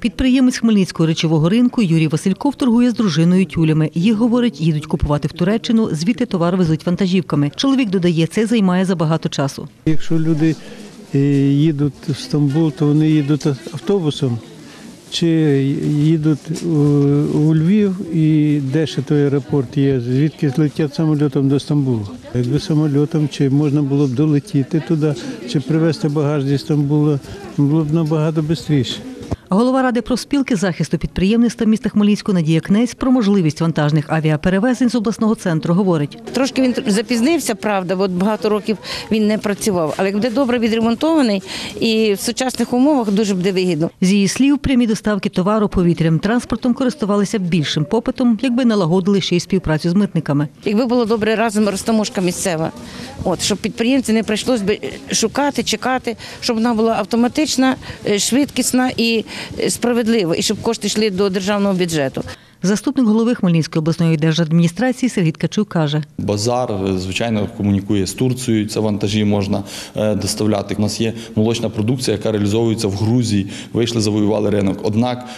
Підприємець Хмельницького речового ринку Юрій Васильков торгує з дружиною тюлями. Їх, говорить, їдуть купувати в Туреччину, звідти товар везуть вантажівками. Чоловік додає, це займає забагато часу. Якщо люди е, їдуть в Стамбул, то вони їдуть автобусом чи їдуть у, Львів і де ще той аеропорт є, звідки летять самольотом до Стамбулу. Якби самольотом, чи можна було б долетіти туди, чи привезти багаж зі Стамбула, було б набагато швидше. Голова ради профспілки захисту підприємництва міста Хмельницького Надія Кнець про можливість вантажних авіаперевезень з обласного центру говорить. Трошки він запізнився, правда, бо багато років він не працював. Але буде добре відремонтований і в сучасних умовах дуже буде вигідно. З її слів, прямі доставки товару повітряним транспортом користувалися б більшим попитом, якби налагодили ще й співпрацю з митниками. Якби було добре разом розтаможка місцева, от щоб підприємці не прийшлось би шукати, чекати, щоб вона була автоматична, е, швидкісна і е, справедлива, і щоб кошти йшли до державного бюджету. Заступник голови Хмельницької обласної держадміністрації Сергій Ткачук каже. Базар, е, звичайно, комунікує з Турцією. Це вантажі можна е, доставляти. У нас є молочна продукція, яка реалізовується в Грузії. Вийшли, завоювали ринок. Однак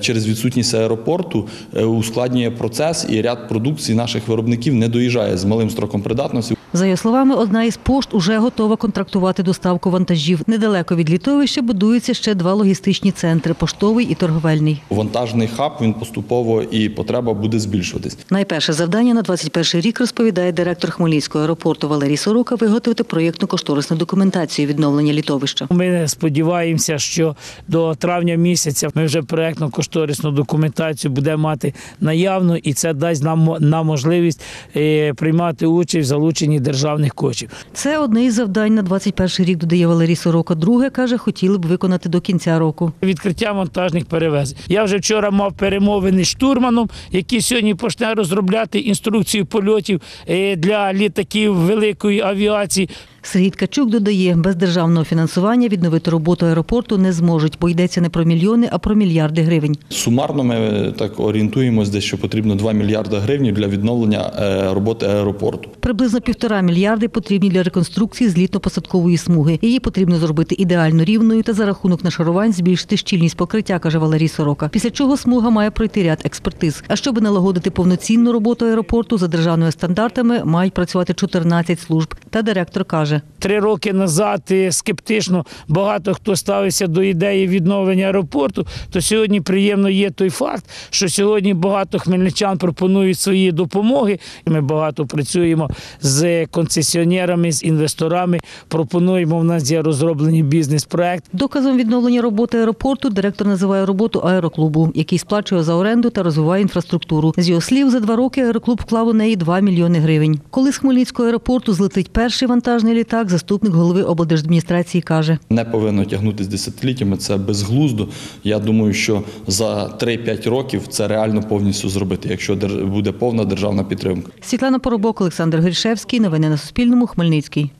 через відсутність аеропорту ускладнює процес і ряд продукцій наших виробників не доїжджає з малим строком придатності. За його словами, одна із пошт уже готова контрактувати доставку вантажів. Недалеко від літовища будуються ще два логістичні центри поштовий і торговельний. Вантажний хаб він поступово і потреба буде збільшуватись. Найперше завдання на 21 рік розповідає директор Хмельницького аеропорту Валерій Сорока виготовити проєктну кошторисну документацію відновлення літовища. Ми сподіваємося, що до травня місяця ми вже проектну кошторисну документацію будемо мати наявну, і це дасть нам нам можливість е, приймати участь в залученні державних коштів. Це одне із завдань на 21 рік, додає Валерій Сорока. Друге каже, хотіли б виконати до кінця року. Відкриття монтажних перевезень. Я вже вчора мав перемовини з штурманом, який сьогодні почне розробляти інструкцію польотів е, для літаків великої авіації. Сергій Ткачук додає, без державного фінансування відновити роботу аеропорту не зможуть, бо йдеться не про мільйони, а про мільярди гривень. Сумарно ми е, так орієнтуємось, десь що потрібно 2 мільярди гривень для відновлення е, роботи аеропорту. Приблизно півтора мільярди потрібні для реконструкції злітно-посадкової смуги. Її потрібно зробити ідеально рівною та за рахунок нашарувань збільшити щільність покриття, каже Валерій Сорока. Після чого смуга має пройти ряд експертиз. А щоб налагодити повноцінну роботу аеропорту за державними стандартами, мають працювати 14 служб. Та директор каже. Три роки назад скептично багато хто ставився до ідеї відновлення аеропорту. То сьогодні приємно є той факт, що сьогодні багато хмельничан пропонують свої допомоги. Ми багато працюємо з концесіонерами, з інвесторами. Пропонуємо. В нас є розроблені бізнес-проект. Доказом відновлення роботи аеропорту директор називає роботу аероклубу, який сплачує за оренду та розвиває інфраструктуру. З його слів, за два роки аероклуб вклав у неї 2 мільйони гривень. Коли з Хмельницького аеропорту злетить перший вантажний літак, заступник голови облдержадміністрації каже. Не повинно тягнутися десятиліттями. Це безглуздо. Я думаю, що за 3-5 років це реально повністю зробити, якщо буде повна державна підтримка. Світлана Поробок, Олександр Грішевський. Новини на Суспільному. Хмельницький.